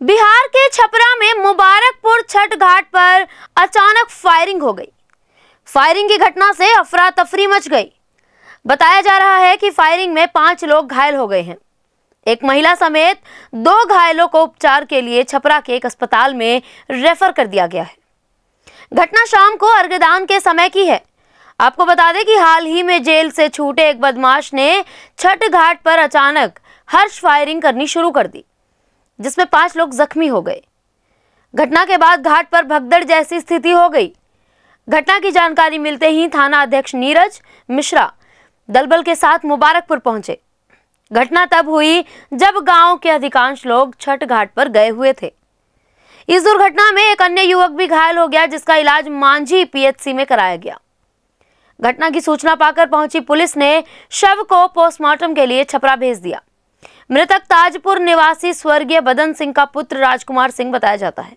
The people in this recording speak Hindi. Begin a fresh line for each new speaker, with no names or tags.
बिहार के छपरा में मुबारकपुर छठ घाट पर अचानक फायरिंग हो गई। फायरिंग की घटना से अफरा तफरी मच गई। बताया जा रहा है कि फायरिंग में पाँच लोग घायल हो गए हैं। एक महिला समेत दो घायलों को उपचार के लिए छपरा के एक अस्पताल में रेफर कर दिया गया है। घटना शाम को अर्घदान के समय की है। आपको बता दें कि हाल ही में जेल से छूटे एक बदमाश ने छठ घाट पर अचानक हर्ष फायरिंग करनी शुरू कर दी। जिसमें पाँच लोग जख्मी हो गए। घटना के बाद घाट पर भगदड़ जैसी स्थिति हो गई। घटना की जानकारी मिलते ही थाना अध्यक्ष नीरज मिश्रा दलबल के साथ मुबारकपुर पहुँचे। घटना तब हुई जब गाँव के अधिकांश लोग छठ घाट पर गए हुए थे। इस दुर्घटना में एक अन्य युवक भी घायल हो गया, जिसका इलाज मांझी पीएचसी में कराया गया। घटना की सूचना पाकर पहुँची पुलिस ने शव को पोस्टमार्टम के लिए छपरा भेज दिया। मृतक ताजपुर निवासी स्वर्गीय बदन सिंह का पुत्र राजकुमार सिंह बताया जाता है।